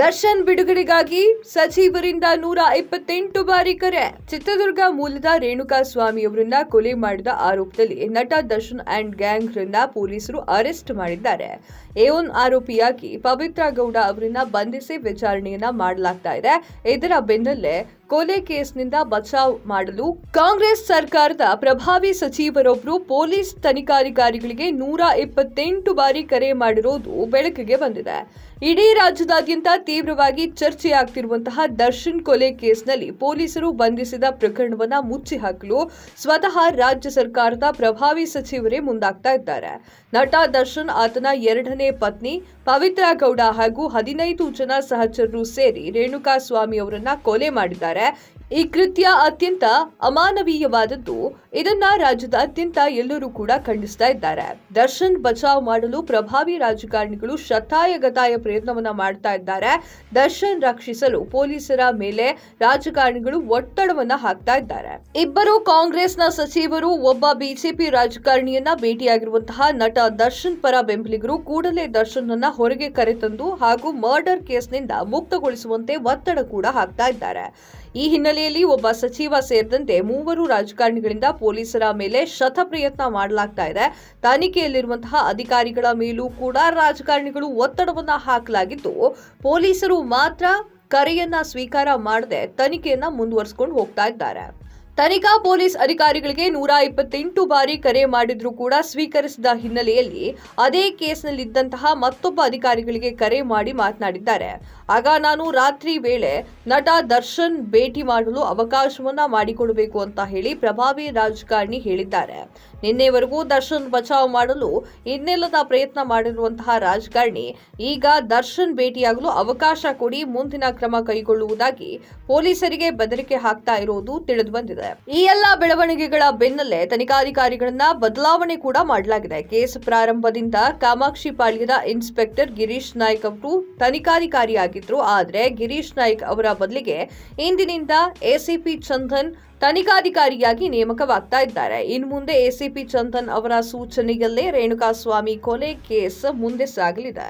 ದರ್ಶನ್ ಬಿಡುಗಡೆಗಾಗಿ ಸಚಿವರಿಂದ ನೂರ ಇಪ್ಪತ್ತೆಂಟು ಬಾರಿ ಕರೆ. ಚಿತ್ರದುರ್ಗ ಮೂಲದ ರೇಣುಕಾ ಸ್ವಾಮಿ ಅವರನ್ನ ಕೊಲೆ ಮಾಡಿದ ಆರೋಪದಲ್ಲಿ ನಟ ದರ್ಶನ್ ಅಂಡ್ ಗ್ಯಾಂಗ್ ರಿಂದ ಪೊಲೀಸರು ಅರೆಸ್ಟ್ ಮಾಡಿದ್ದಾರೆ. ಏನ್ ಆರೋಪಿಯಾಗಿ ಪವಿತ್ರ ಗೌಡ ಅವರನ್ನ ಬಂಧಿಸಿ ವಿಚಾರಣೆಯನ್ನ ಮಾಡಲಾಗ್ತಾ ಇದೆ. ಇದರ ಬೆನ್ನಲ್ಲೇ ಕೊಲೆ ಕೇಸ್ನಿಂದ ಬಚಾವ್ ಮಾಡಲು ಕಾಂಗ್ರೆಸ್ ಸರ್ಕಾರದ ಪ್ರಭಾವಿ ಸಚಿವರೊಬ್ಬರು ಪೊಲೀಸ್ ತನಿಖಾಧಿಕಾರಿಗಳಿಗೆ ನೂರ ಇಪ್ಪತ್ತೆಂಟು ಬಾರಿ ಕರೆ ಮಾಡಿರೋದು ಬೆಳಕಿಗೆ ಬಂದಿದೆ. ಇಡೀ ರಾಜ್ಯದಾದ್ಯಂತ ತೀವ್ರವಾಗಿ ಚರ್ಚೆಯಾಗ್ತಿರುವಂತಹ ದರ್ಶನ್ ಕೊಲೆ ಕೇಸ್ನಲ್ಲಿ ಪೊಲೀಸರು ಬಂಧಿಸಿದ ಪ್ರಕರಣವನ್ನು ಮುಚ್ಚಿ ಹಾಕಲು ಸ್ವತಃ ರಾಜ್ಯ ಸರ್ಕಾರದ ಪ್ರಭಾವಿ ಸಚಿವರೇ ಮುಂದಾಗ್ತಾ ಇದ್ದಾರೆ. ನಟ ದರ್ಶನ್ ಆತನ ಎರಡನೇ ಪತ್ನಿ ಪವಿತ್ರ ಗೌಡ ಹಾಗೂ ಹದಿನೈದು ಜನ ಸಹಚರರು ಸೇರಿ ರೇಣುಕಾ ಸ್ವಾಮಿ ಅವರನ್ನ ಕೊಲೆ ಮಾಡಿದ್ದಾರೆ. ಈ ಕೃತ್ಯ ಅತ್ಯಂತ ಅಮಾನವೀಯವಾದದ್ದು. ಇದನ್ನ ರಾಜ್ಯದಾದ್ಯಂತ ಎಲ್ಲರೂ ಕೂಡ ಖಂಡಿಸ್ತಾ ಇದ್ದಾರೆ. ದರ್ಶನ್ ಬಚಾವ್ ಮಾಡಲು ಪ್ರಭಾವಿ ರಾಜಕಾರಣಿಗಳು ಶತಾಯಗತಾಯ ಪ್ರಯತ್ನವನ್ನ ಮಾಡ್ತಾ ಇದ್ದಾರೆ. ದರ್ಶನ್ ರಕ್ಷಿಸಲು ಪೊಲೀಸರ ಮೇಲೆ ರಾಜಕಾರಣಿಗಳು ಒತ್ತಡವನ್ನ ಹಾಕ್ತಾ ಇದ್ದಾರೆ. ಇಬ್ಬರು ಕಾಂಗ್ರೆಸ್ನ ಸಚಿವರು, ಒಬ್ಬ ಬಿಜೆಪಿ ರಾಜಕಾರಣಿಯನ್ನ ಭೇಟಿಯಾಗಿರುವಂತಹ ನಟ ದರ್ಶನ್ ಪರ ಬೆಂಬಲಿಗರು ಕೂಡಲೇ ದರ್ಶನ್ ಹೊರಗೆ ಕರೆತಂದು ಹಾಗೂ ಮರ್ಡರ್ ಕೇಸ್ನಿಂದ ಮುಕ್ತಗೊಳಿಸುವಂತೆ ಒತ್ತಡ ಕೂಡ ಹಾಕ್ತಾ ಇದ್ದಾರೆ. ಈ ಹಿನ್ನೆಲೆಯಲ್ಲಿ ಒಬ್ಬ ಸಚಿವ ಸೇರಿದಂತೆ ಮೂವರು ರಾಜಕಾರಣಿಗಳಿಂದ ಪೊಲೀಸರ ಮೇಲೆ ಶತ ಪ್ರಯತ್ನ ಮಾಡಲಾಗ್ತಾ ಇದೆ. ತನಿಖೆಯಲ್ಲಿರುವಂತಹ ಅಧಿಕಾರಿಗಳ ಮೇಲೂ ಕೂಡ ರಾಜಕಾರಣಿಗಳು ಒತ್ತಡವನ್ನ ಹಾಕಲಾಗಿದ್ದು ಪೊಲೀಸರು ಮಾತ್ರ ಕರೆಯನ್ನ ಸ್ವೀಕಾರ ಮಾಡದೆ ತನಿಖೆಯನ್ನ ಮುಂದುವರಿಸಿಕೊಂಡು ಹೋಗ್ತಾ ಇದ್ದಾರೆ. ತನಿಖಾ ಪೊಲೀಸ್ ಅಧಿಕಾರಿಗಳಿಗೆ ನೂರ ಇಪ್ಪತ್ತೆಂಟು ಬಾರಿ ಕರೆ ಮಾಡಿದ್ರೂ ಕೂಡ ಸ್ವೀಕರಿಸಿದ ಹಿನ್ನೆಲೆಯಲ್ಲಿ ಅದೇ ಕೇಸ್ನಲ್ಲಿದ್ದಂತಹ ಮತ್ತೊಬ್ಬ ಅಧಿಕಾರಿಗಳಿಗೆ ಕರೆ ಮಾಡಿ ಮಾತನಾಡಿದ್ದಾರೆ. ಆಗ ನಾನು ರಾತ್ರಿ ವೇಳೆ ನಟ ದರ್ಶನ್ ಭೇಟಿ ಮಾಡಲು ಅವಕಾಶವನ್ನ ಮಾಡಿಕೊಡಬೇಕು ಅಂತ ಹೇಳಿ ಪ್ರಭಾವಿ ರಾಜಕಾರಣಿ ಹೇಳಿದ್ದಾರೆ. ನಿನ್ನೆವರೆಗೂ ದರ್ಶನ್ ಬಚಾವ್ ಮಾಡಲು ಇನ್ನೆಲ್ಲದ ಪ್ರಯತ್ನ ಮಾಡಿರುವಂತಹ ರಾಜಕಾರಣಿ ಈಗ ದರ್ಶನ್ ಭೇಟಿಯಾಗಲು ಅವಕಾಶ ಕೊಡಿ ಮುಂದಿನ ಕ್ರಮ ಕೈಗೊಳ್ಳುವುದಾಗಿ ಪೊಲೀಸರಿಗೆ ಬೆದರಿಕೆ ಹಾಕ್ತಾ ಇರುವುದು ತಿಳಿದು ಬಂದಿದೆ ಈ ಎಲ್ಲ ಬೆಳವಣಿಗೆಗಳ ಬೆನ್ನಲ್ಲೇ ತನಿಖಾಧಿಕಾರಿಗಳನ್ನ ಬದಲಾವಣೆ ಕೂಡ ಮಾಡಲಾಗಿದೆ. ಕೇಸ್ ಪ್ರಾರಂಭದಿಂದ ಕಾಮಾಕ್ಷಿ ಪಾಳ್ಯದ ಇನ್ಸ್ಪೆಕ್ಟರ್ ಗಿರೀಶ್ ನಾಯ್ಕ್ ಅವರು ತನಿಖಾಧಿಕಾರಿಯಾಗಿದ್ರು. ಆದರೆ ಗಿರೀಶ್ ನಾಯ್ಕ್ ಅವರ ಬದಲಿಗೆ ಇಂದಿನಿಂದ ಎಸಿಪಿ ಚಂದನ್ ತನಿಖಾಧಿಕಾರಿಯಾಗಿ ನೇಮಕವಾಗ್ತಾ ಇದ್ದಾರೆ. ಇನ್ನು ಮುಂದೆ ಎಸಿಪಿ ಚಂದನ್ ಅವರ ಸೂಚನೆಯಲ್ಲೇ ರೇಣುಕಾಸ್ವಾಮಿ ಕೊಲೆ ಕೇಸ್ ಮುಂದೆ ಸಾಗಲಿದೆ.